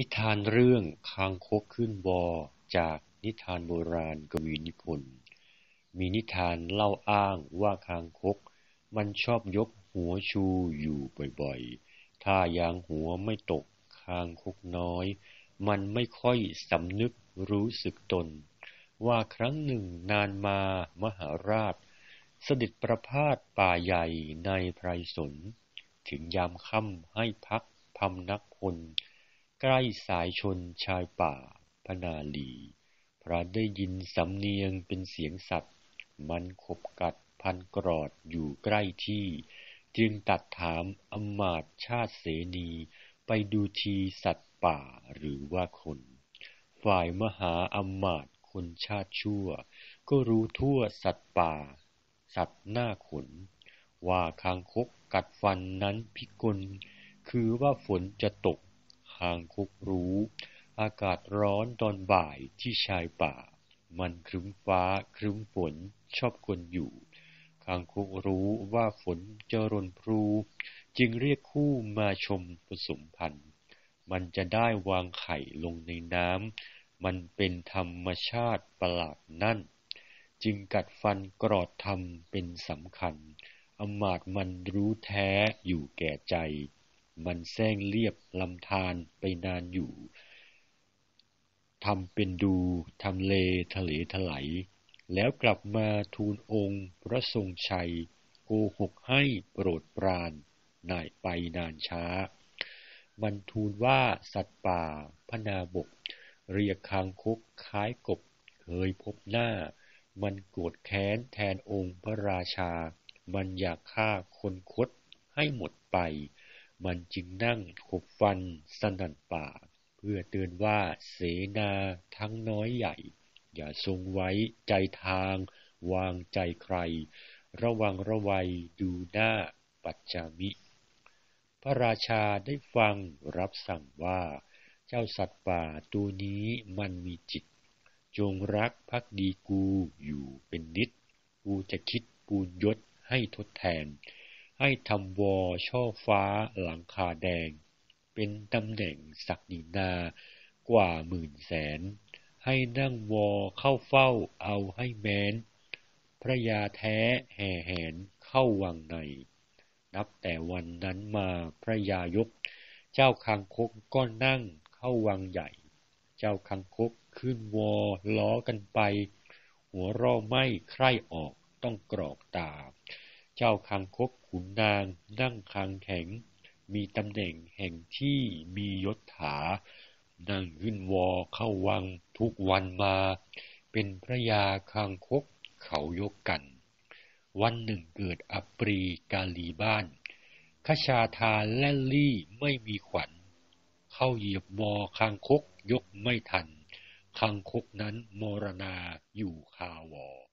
นิทานเรื่องคางคกขึ้นวอ จากนิทานโบราณกวีนิพนธ์ มีนิทานเล่าอ้างว่าคางคก มันชอบยกหัวชูอยู่บ่อยๆ ถ้ายางหัวไม่ตกคางคกน้อย มันไม่ค่อยสำนึกรู้สึกตน ว่าครั้งหนึ่งนานมามหาราช เสด็จประพาสป่าใหญ่ในไพรสน ถึงยามค่ำให้พักพำนักพล ใกล้สายชนชายป่าพนาลี พระได้ยินสำเนียงเป็นเสียงสัตว์ มันขบกัดพันกรอดอยู่ใกล้ที่ จึงตัดถามอมาตชาติเสนีไปดูทีสัตว์ป่าหรือว่าคน ฝ่ายมหาอมาตคนชาติชั่ว ก็รู้ทั่วสัตว์ป่า สัตว์หน้าขน ว่าคางคกกัดฟันนั้นพิกล คือว่าฝนจะตก คางคกรู้ อากาศร้อนตอนบ่ายที่ชายป่า มันครึ้มฟ้าครึ้มฝนชอบกลอยู่ คางคกรู้ว่าฝนจะรนพรู จึงเรียกคู่มาชมผสมพันธุ์ มันจะได้วางไข่ลงในน้ำ มันเป็นธรรมชาติประหลาดนั่น จึงกัดฟันกรอดทำเป็นสำคัญอมาตมันรู้แท้อยู่แก่ใจ มันแซงเรียบลำธารไปนานอยู่ ทำเป็นดูทำเลทะเลถลายแล้วกลับมาทูลองค์พระทรงชัย โกหกให้โปรดปรานนายไปนานช้า มันทูลว่าสัตว์ป่าพนาบก เรียกคางคกคล้ายกบเคยพบหน้า มันโกรธแค้นแทนองค์พระราชา มันอยากฆ่าคนคดให้หมดไป มันจึงนั่งขบฟันสนั่นป่า เพื่อเตือนว่าเสนาทั้งน้อยใหญ่ อย่าทรงไว้ใจทาง วางใจใคร ระวังระวัยดูหน้าปัจจามิ พระราชาได้ฟังรับสั่งว่า เจ้าสัตว์ป่าตัวนี้มันมีจิต จงรักภักดีกูอยู่เป็นนิด กูจะคิดปูนยศให้ทดแทน ให้ทำวอช่อฟ้าหลังคาแดง เป็นตำแหน่งศักดินากว่าหมื่นแสน ให้นั่งวอเข้าเฝ้าเอาให้แม้น พระยาแท้แห่แหนเข้าวังใน นับแต่วันนั้นมาพระยายก เจ้าคังคกก็นั่งเข้าวังใหญ่ เจ้าคังคกขึ้นวอล้อกันไป หัวร่อไม่ใคร่ออกต้องกรอกตา เจ้าคังคกขุนนาง นั่งคางแข็ง มีตำแหน่งแห่งที่มียศถา นั่งขึ้นวอเข้าวังทุกวันมา เป็นพระยาคางคกเขายกกัน วันหนึ่งเกิดอัปรีกาลีบ้านขชาทาแลลี่ไม่มีขวัญ เข้าเหยียบวอคางคกยกไม่ทันคางคกนั้นมรณาอยู่คาวอ